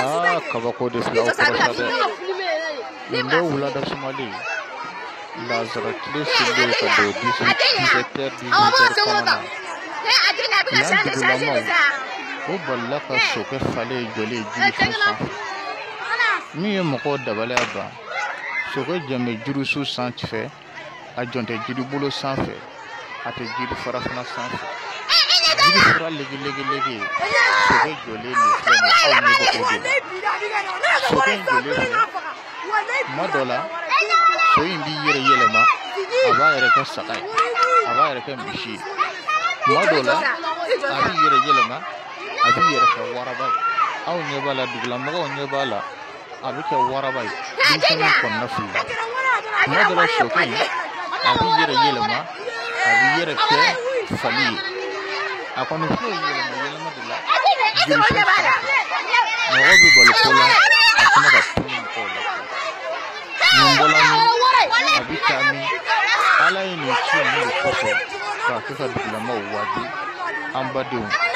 aa kabako de filɛ aw kɔrɔsa dɛ nin bɛ wulada sumalen lazara tile selen ka don disɛtɛri disɛtɛri kɔnɔ na yan dugulamaw o balila ka sokɛ falen jɔlen jirisun sanfɛ min ye mɔgɔw dabaliya ban sokɛ jɛn bɛ jirisu sanfɛ a jɔn tɛ jiribolo sanfɛ a tɛ jiri fara fana sanfɛ fara legelege sokɛ jɔlen filɛ kuma dɔ la so in b'i yɛrɛ yɛlɛma a b'a yɛrɛ kɛ saga ye a b'a yɛrɛ kɛ misi ye kuma dɔ la a b'i yɛrɛ yɛlɛma a b'i yɛrɛ kɛ waraba ye aw ɲɛ b'a la dugulamɔgɔw ɲɛ b'a la a bɛ kɛ waraba ye denmisɛnninw a kɔni filɛ yɛlɛma yɛlɛma de la jirisun sanfɛ mɔgɔ bɛ balo ko la a fana ka tunu mɔgɔw la nin bɔla min a bɛ taa min ala ye nin ci ninnu de kɔsɔn k'a kɛ ka dugulamaw waadi an badenw